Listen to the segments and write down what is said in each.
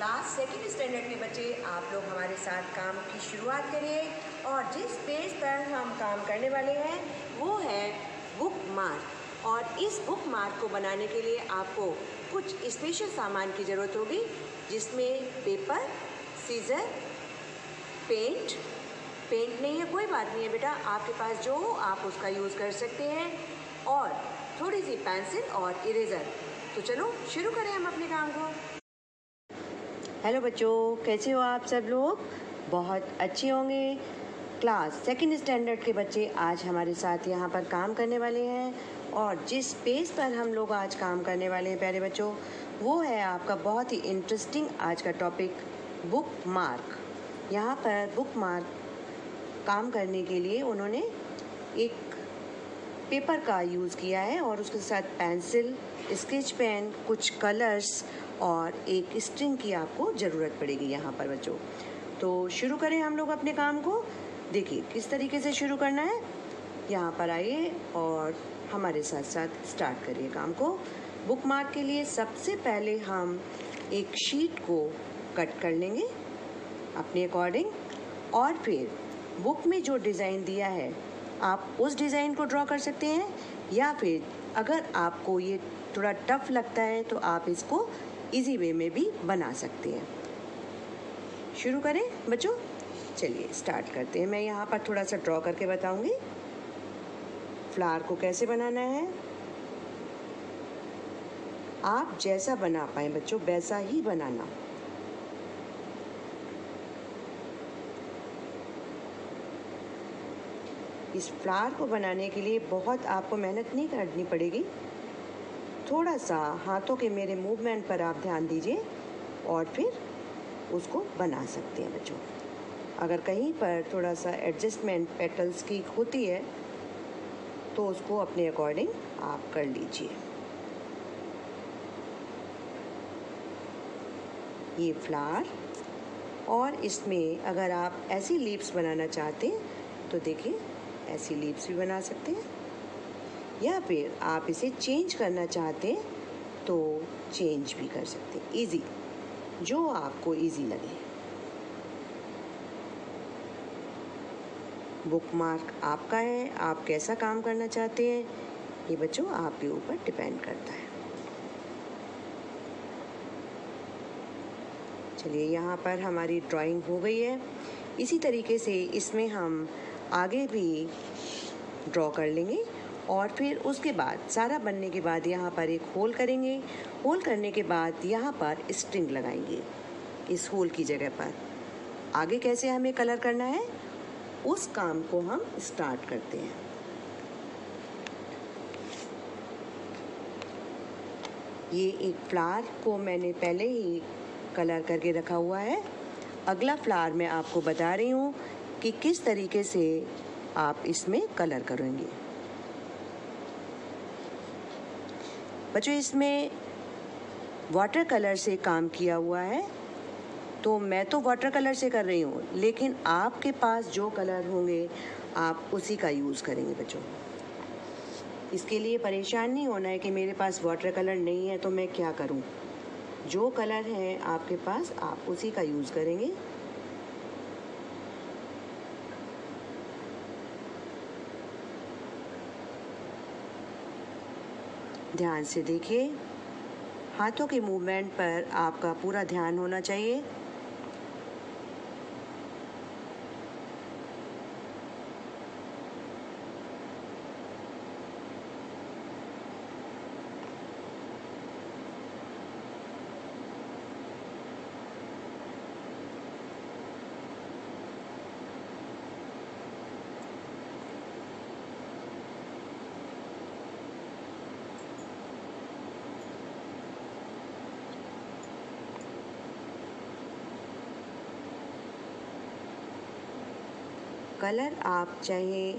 Class second standard के बच्चे आप लोग हमारे साथ काम की शुरुआत करिए और जिस पेज पर हम काम करने वाले हैं, वो है बुक मार्क और इस बुक मार्क को बनाने के लिए आपको कुछ स्पेशल सामान की ज़रूरत होगी, जिसमें पेपर सीज़र पेंट पेंट नहीं है, कोई बात नहीं है बेटा, आपके पास जो हो आप उसका यूज़ कर सकते हैं। और थोड़ी सी पेंसिल और इरेज़र तो चलो, शुरू करें हम अपने काम को। हेलो बच्चों, कैसे हो आप सब लोग? बहुत अच्छे होंगे। क्लास सेकंड स्टैंडर्ड के बच्चे आज हमारे साथ यहाँ पर काम करने वाले हैं और जिस पेज पर हम लोग आज काम करने वाले हैं, प्यारे बच्चों, वो है आपका बहुत ही इंटरेस्टिंग आज का टॉपिक बुक मार्क यहाँ पर बुक मार्क काम करने के लिए उन्होंने एक पेपर का यूज़ किया है और उसके साथ पेंसिल, स्केच पेन, कुछ कलर्स और एक स्ट्रिंग की आपको ज़रूरत पड़ेगी यहाँ पर बच्चों। तो शुरू करें हम लोग अपने काम को। देखिए, किस तरीके से शुरू करना है? यहाँ पर आइए और हमारे साथ साथ स्टार्ट करिए काम को। बुक मार्क के लिए सबसे पहले हम एक शीट को कट कर लेंगे अपने अकॉर्डिंग और फिर बुक में जो डिज़ाइन दिया है आप उस डिज़ाइन को ड्रॉ कर सकते हैं, या फिर अगर आपको ये थोड़ा टफ लगता है तो आप इसको इजी वे में भी बना सकते हैं। शुरू करें, बच्चों? चलिए स्टार्ट करते हैं। मैं यहाँ पर थोड़ा सा ड्रॉ करके बताऊँगी। फ्लावर को कैसे बनाना है? आप जैसा बना पाए, बच्चों, वैसा ही बनाना। इस फ्लावर को बनाने के लिए बहुत आपको मेहनत नहीं करनी पड़ेगी। थोड़ा सा हाथों के मेरे मूवमेंट पर आप ध्यान दीजिए और फिर उसको बना सकते हैं बच्चों। अगर कहीं पर थोड़ा सा एडजस्टमेंट पेटल्स की होती है तो उसको अपने अकॉर्डिंग आप कर लीजिए। ये फ्लावर और इसमें अगर आप ऐसी लीव्स बनाना चाहते हैं तो देखिए ऐसी लीव्स भी बना सकते हैं। या फिर आप इसे चेंज करना चाहते हैं तो चेंज भी कर सकते हैं। इजी जो आपको इजी लगे। बुक मार्क आपका है, आप कैसा काम करना चाहते हैं, ये बच्चों आपके ऊपर डिपेंड करता है। चलिए यहाँ पर हमारी ड्राइंग हो गई है। इसी तरीके से इसमें हम आगे भी ड्रॉ कर लेंगे और फिर उसके बाद सारा बनने के बाद यहाँ पर एक होल करेंगे। होल करने के बाद यहाँ पर स्ट्रिंग लगाएँगे इस होल की जगह पर। आगे कैसे हमें कलर करना है? उस काम को हम स्टार्ट करते हैं। ये एक फ्लावर को मैंने पहले ही कलर करके रखा हुआ है। अगला फ्लावर मैं आपको बता रही हूँ। कि किस तरीके से आप इसमें कलर करेंगे। बच्चों, इसमें वाटर कलर से काम किया हुआ है तो मैं तो वाटर कलर से कर रही हूँ, लेकिन आपके पास जो कलर होंगे, आप उसी का यूज़ करेंगे बच्चों। इसके लिए परेशान नहीं होना है कि मेरे पास वाटर कलर नहीं है तो मैं क्या करूँ? जो कलर है आपके पास, आप उसी का यूज़ करेंगे। ध्यान से देखिए। हाथों के मूवमेंट पर आपका पूरा ध्यान होना चाहिए। कलर आप चाहे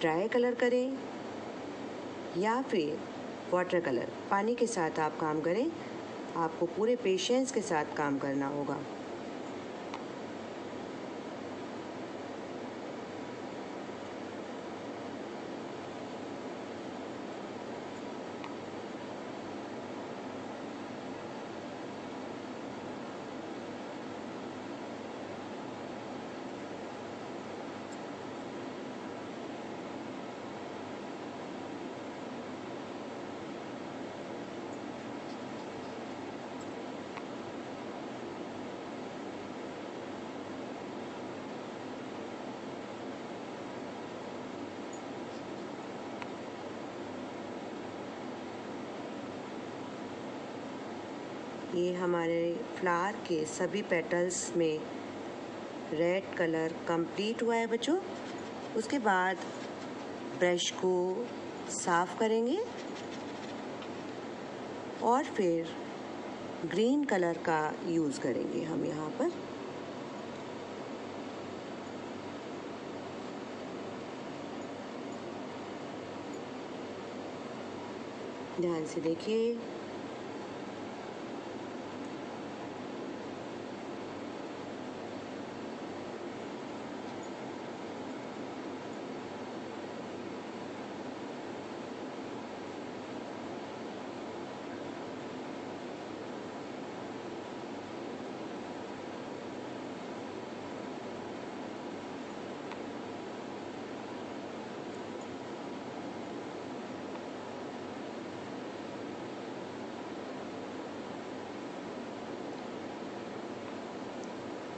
ड्राई कलर करें या फिर वाटर कलर, पानी के साथ आप काम करें, आपको पूरे पेशेंस के साथ काम करना होगा। ये हमारे फ्लावर के सभी पेटल्स में रेड कलर कंप्लीट हुआ है बच्चों। उसके बाद ब्रश को साफ़ करेंगे और फिर ग्रीन कलर का यूज़ करेंगे हम यहाँ पर। ध्यान से देखिए।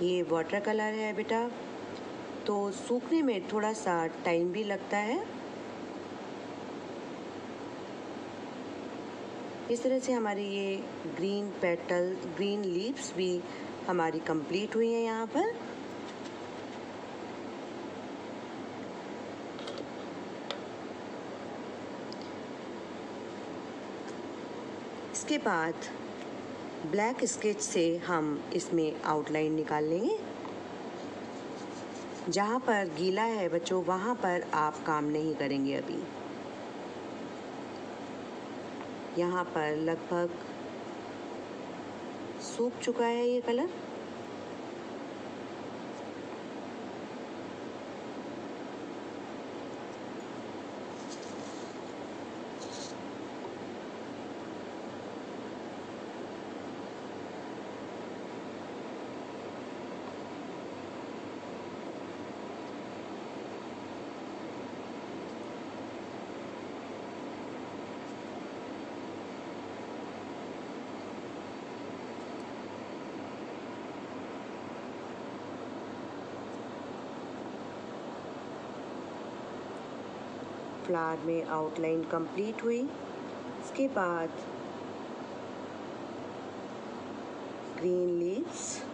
ये वाटर कलर है बेटा। तो सूखने में थोड़ा सा टाइम भी लगता है। इस तरह से हमारे ये ग्रीन पेटल ग्रीन लीव्स भी हमारी कंप्लीट हुई हैं यहाँ पर। इसके बाद ब्लैक स्केच से हम इसमें आउटलाइन निकाल लेंगे। जहाँ पर गीला है बच्चों, वहाँ पर आप काम नहीं करेंगे अभी। यहाँ पर लगभग सूख चुका है ये कलर। फ्लावर में आउटलाइन कंप्लीट हुई। इसके बाद ग्रीन लीव्स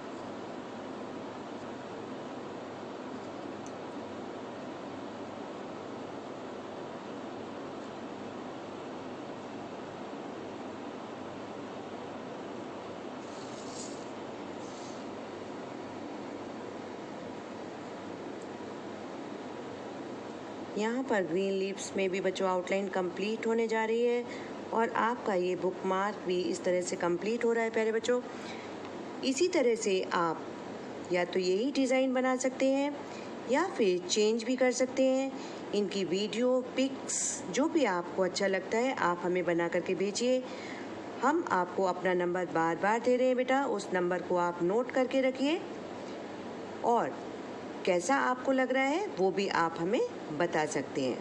यहाँ पर ग्रीन लीव्स में भी बच्चों आउटलाइन कंप्लीट होने जा रही है और आपका ये बुक मार्क भी इस तरह से कंप्लीट हो रहा है, प्यारे बच्चों। इसी तरह से आप या तो यही डिज़ाइन बना सकते हैं या फिर चेंज भी कर सकते हैं। इनकी वीडियो पिक्स जो भी आपको अच्छा लगता है, आप हमें बना करके भेजिए। हम आपको अपना नंबर बार बार दे रहे हैं बेटा, उस नंबर को आप नोट करके रखिए। और कैसा आपको लग रहा है, वो भी आप हमें बता सकते हैं।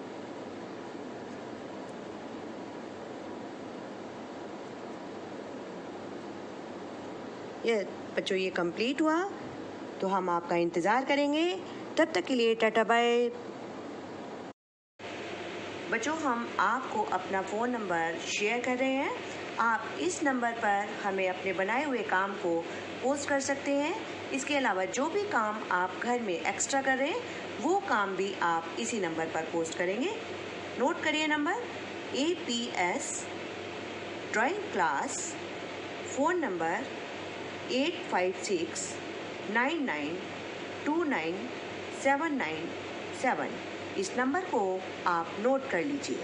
ये बच्चों, ये कंप्लीट हुआ तो हम आपका इंतज़ार करेंगे। तब तक के लिए टाटा बाय बच्चों, हम आपको अपना फ़ोन नंबर शेयर कर रहे हैं। आप इस नंबर पर हमें अपने बनाए हुए काम को पोस्ट कर सकते हैं। इसके अलावा जो भी काम आप घर में एक्स्ट्रा कर रहे हैं, वो काम भी आप इसी नंबर पर पोस्ट करेंगे। नोट करिए number A P S drawing class phone number eight five six nine nine two nine seven nine seven इस नंबर को आप नोट कर लीजिए।